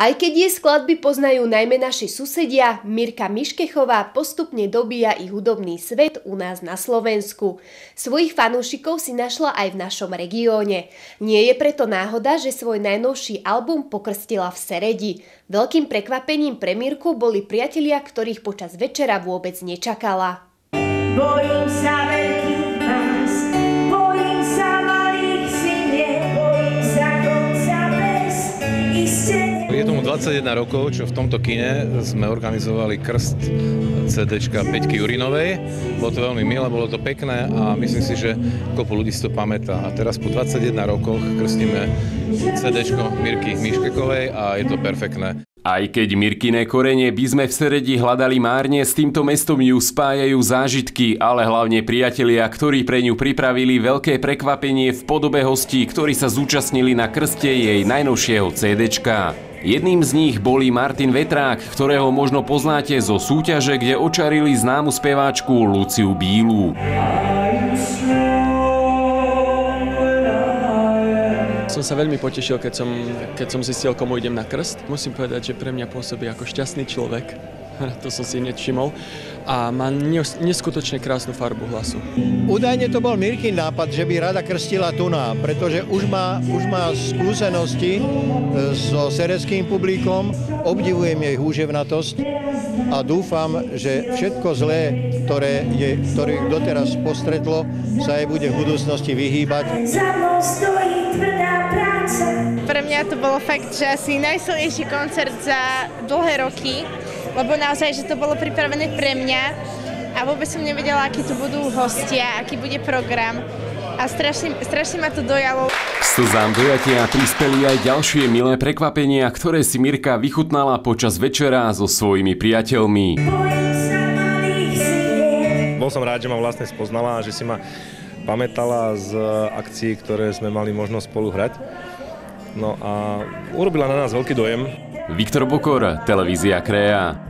Aj keď jej skladby poznajú najmä naši susedia, Mirka Miškechová postupne dobíja i hudobný svet u nás na Slovensku. Svojich fanúšikov si našla aj v našom regióne. Nie je preto náhoda, že svoj najnovší album pokrstila v Seredi. Veľkým prekvapením pre Mirku boli priatelia, ktorých počas večera vôbec nečakala. Bojím sa Je tomu 21 rokov, čo v tomto kine sme organizovali krst CD Peťky Jurinovej. Bolo to veľmi milé, bolo to pekné a myslím si, že kopu ľudí si to pamätá. A teraz po 21 rokoch krstíme CD Mirky Miškekovej a je to perfektné. Aj keď Mirkine korene by sme v Seredi hľadali márne, s týmto mestom ju spájajú zážitky, ale hlavne priatelia, ktorí pre ňu pripravili veľké prekvapenie v podobe hostí, ktorí sa zúčastnili na krste jej najnovšieho CDčka. Jedným z nich boli Martin Vetrák, ktorého možno poznáte zo súťaže, kde očarili známu speváčku Luciu Bílu. Som sa veľmi potešil, keď som, keď som zistil, komu idem na krst. Musím povedať, že pre mňa pôsobí ako šťastný človek. to som si nevšimol. A má neskutočne krásnu farbu hlasu. Údajne to bol Mirkin nápad, že by rada krstila Tuna, pretože už má, už má skúsenosti e, so sereckým publikom, obdivujem jej húževnatosť a dúfam, že všetko zlé, ktoré, je, ktoré doteraz postretlo, sa jej bude v budúcnosti vyhýbať. Pre mňa to bolo fakt, že asi najsilnejší koncert za dlhé roky lebo naozaj, že to bolo pripravené pre mňa a vôbec som nevedela, akí tu budú hostia, aký bude program a strašne, strašne ma to dojalo. Slzám dojatia prispeli aj ďalšie milé prekvapenia, ktoré si Mirka vychutnala počas večera so svojimi priateľmi. Bol som rád, že ma vlastne spoznala a že si ma pamätala z akcií, ktoré sme mali možnosť spolu hrať. No a urobila na nás veľký dojem. Viktor Bokor, televízia Krea.